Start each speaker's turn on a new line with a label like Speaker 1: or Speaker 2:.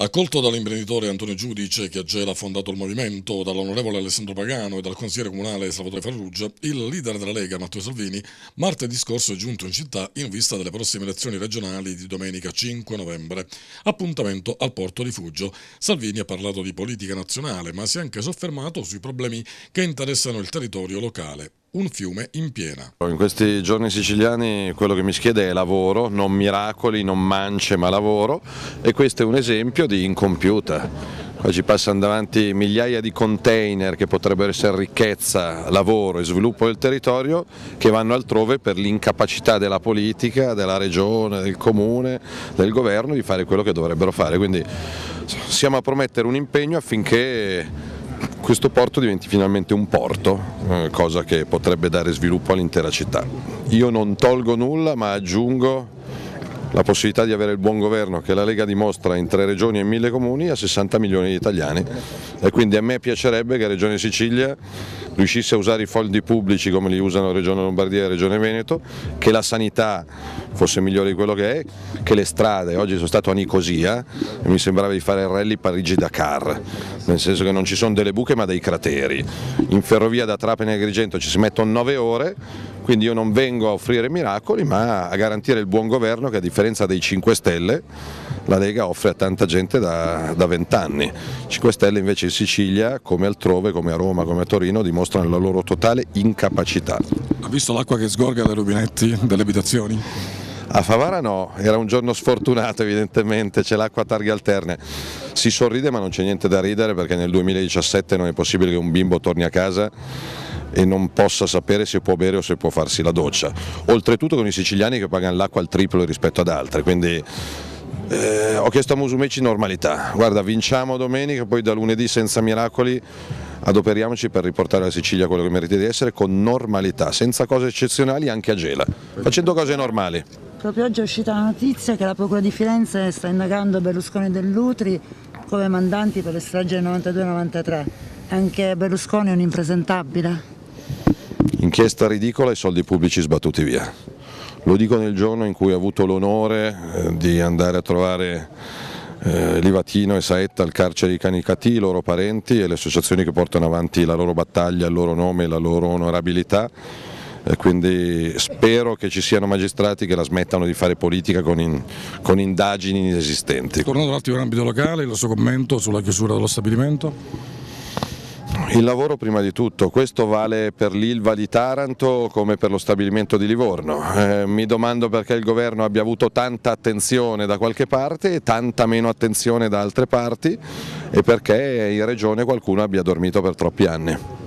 Speaker 1: Accolto dall'imprenditore Antonio Giudice che a Gela ha fondato il movimento, dall'onorevole Alessandro Pagano e dal consigliere comunale Salvatore Farrugia, il leader della Lega Matteo Salvini martedì scorso è giunto in città in vista delle prossime elezioni regionali di domenica 5 novembre. Appuntamento al porto rifugio. Salvini ha parlato di politica nazionale ma si è anche soffermato sui problemi che interessano il territorio locale un fiume in piena.
Speaker 2: In questi giorni siciliani quello che mi schiede è lavoro, non miracoli, non mance ma lavoro e questo è un esempio di incompiuta. Qua ci passano davanti migliaia di container che potrebbero essere ricchezza, lavoro e sviluppo del territorio che vanno altrove per l'incapacità della politica, della regione, del comune, del governo di fare quello che dovrebbero fare. Quindi siamo a promettere un impegno affinché questo porto diventi finalmente un porto, eh, cosa che potrebbe dare sviluppo all'intera città. Io non tolgo nulla ma aggiungo la possibilità di avere il buon governo che la Lega dimostra in tre regioni e mille comuni a 60 milioni di italiani e quindi a me piacerebbe che Regione Sicilia riuscisse a usare i fondi pubblici come li usano Regione Lombardia e Regione Veneto, che la sanità fosse migliore di quello che è, che le strade, oggi sono stato a Nicosia e mi sembrava di fare il rally Parigi-Dakar, nel senso che non ci sono delle buche ma dei crateri, in ferrovia da Trapani a Agrigento ci si mettono 9 ore, quindi io non vengo a offrire miracoli ma a garantire il buon governo che a differenza dei 5 Stelle la Lega offre a tanta gente da, da 20 anni. 5 Stelle invece in Sicilia, come altrove, come a Roma, come a Torino, dimostrano la loro totale incapacità.
Speaker 1: Ha visto l'acqua che sgorga dai rubinetti delle abitazioni?
Speaker 2: A Favara no, era un giorno sfortunato evidentemente, c'è l'acqua a targhe alterne. Si sorride ma non c'è niente da ridere perché nel 2017 non è possibile che un bimbo torni a casa e non possa sapere se può bere o se può farsi la doccia. Oltretutto con i siciliani che pagano l'acqua al triplo rispetto ad altre, quindi eh, ho chiesto a Musumeci normalità, guarda vinciamo domenica, poi da lunedì senza miracoli adoperiamoci per riportare alla Sicilia quello che merita di essere con normalità, senza cose eccezionali anche a Gela, facendo cose normali.
Speaker 3: Proprio oggi è uscita la notizia che la Procura di Firenze sta indagando Berlusconi e Dell'Utri come mandanti per le stragi del 92-93. Anche Berlusconi è un impresentabile.
Speaker 2: Inchiesta ridicola e soldi pubblici sbattuti via. Lo dico nel giorno in cui ho avuto l'onore eh, di andare a trovare eh, Livatino e Saetta al carcere di Canicati, i loro parenti e le associazioni che portano avanti la loro battaglia, il loro nome e la loro onorabilità. E quindi spero che ci siano magistrati che la smettano di fare politica con, in, con indagini inesistenti.
Speaker 1: Tornando un attimo in ambito locale, il suo commento sulla chiusura dello stabilimento?
Speaker 2: Il lavoro prima di tutto, questo vale per l'Ilva di Taranto come per lo stabilimento di Livorno. Eh, mi domando perché il governo abbia avuto tanta attenzione da qualche parte e tanta meno attenzione da altre parti e perché in regione qualcuno abbia dormito per troppi anni.